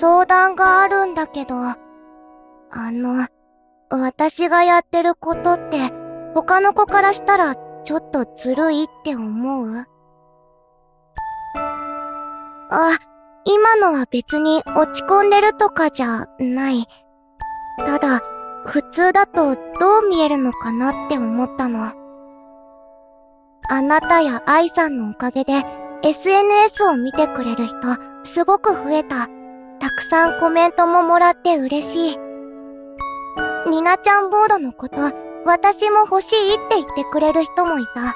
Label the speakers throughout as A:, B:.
A: 相談があるんだけど、あの、私がやってることって他の子からしたらちょっとずるいって思う？あ、今のは別に落ち込んでるとかじゃない。ただ、普通だとどう見えるのかなって思ったの。あなたや愛さんのおかげで SNS を見てくれる人すごく増えた。たくさんコメントももらって嬉しい。ニナちゃんボードのこと、私も欲しいって言ってくれる人もいた。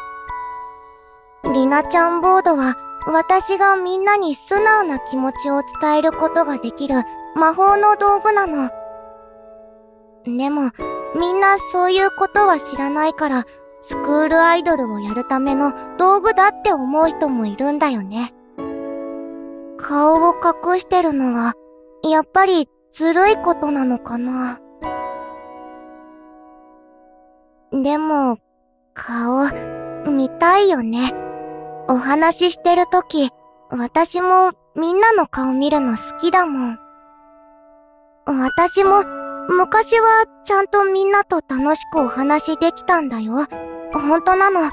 A: リナちゃんボードは私がみんなに素直な気持ちを伝えることができる魔法の道具なの。でも、みんなそういうことは知らないから、スクールアイドルをやるための道具だって思う人もいるんだよね。顔を隠してるのは、やっぱりずるいことなのかな。でも、顔、見たいよね。お話ししてるとき、私もみんなの顔見るの好きだもん。私も昔はちゃんとみんなと楽しくお話できたんだよ。本当なの。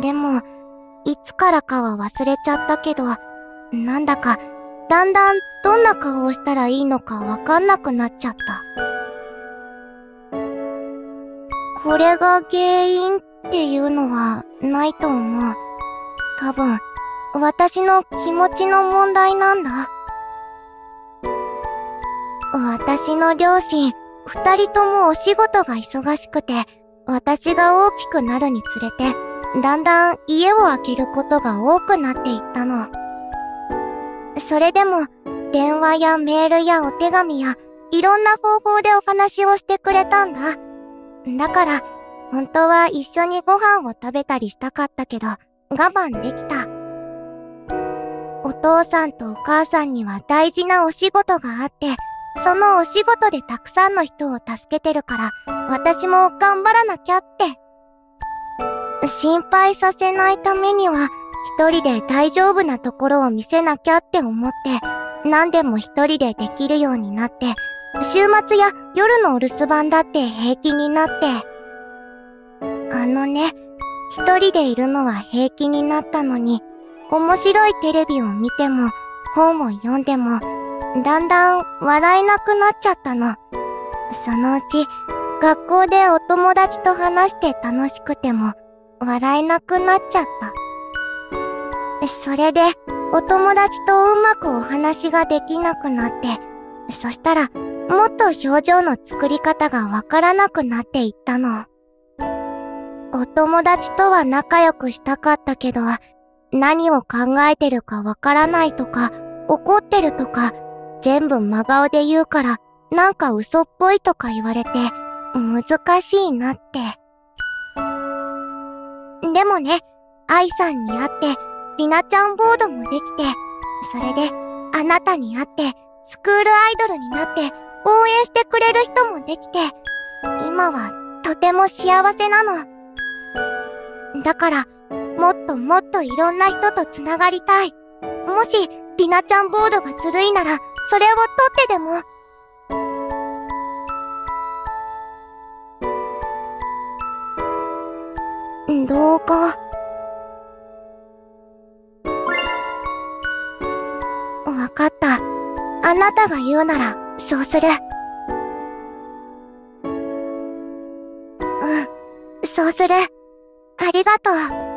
A: でも、いつからかは忘れちゃったけど、なんだか、だんだんどんな顔をしたらいいのかわかんなくなっちゃった。これが原因っていうのはないと思う。多分、私の気持ちの問題なんだ。私の両親、二人ともお仕事が忙しくて、私が大きくなるにつれて、だんだん家を空けることが多くなっていったの。それでも、電話やメールやお手紙や、いろんな方法でお話をしてくれたんだ。だから、本当は一緒にご飯を食べたりしたかったけど、我慢できた。お父さんとお母さんには大事なお仕事があって、そのお仕事でたくさんの人を助けてるから、私も頑張らなきゃって。心配させないためには、一人で大丈夫なところを見せなきゃって思って、何でも一人でできるようになって、週末や夜のお留守番だって平気になって。あのね、一人でいるのは平気になったのに、面白いテレビを見ても、本を読んでも、だんだん笑えなくなっちゃったの。そのうち、学校でお友達と話して楽しくても、笑えなくなっちゃった。それで、お友達とうまくお話ができなくなって、そしたら、もっと表情の作り方がわからなくなっていったの。お友達とは仲良くしたかったけど、何を考えてるかわからないとか、怒ってるとか、全部真顔で言うから、なんか嘘っぽいとか言われて、難しいなって。でもね、愛さんに会って、りなちゃんボードもできて、それで、あなたに会って、スクールアイドルになって、応援してくれる人もできて、今はとても幸せなの。だから、もっともっといろんな人と繋がりたい。もし、りなちゃんボードがずるいなら、それを取ってでも。動画。わあなたが言うなら、そうする。うん、そうする。ありがとう。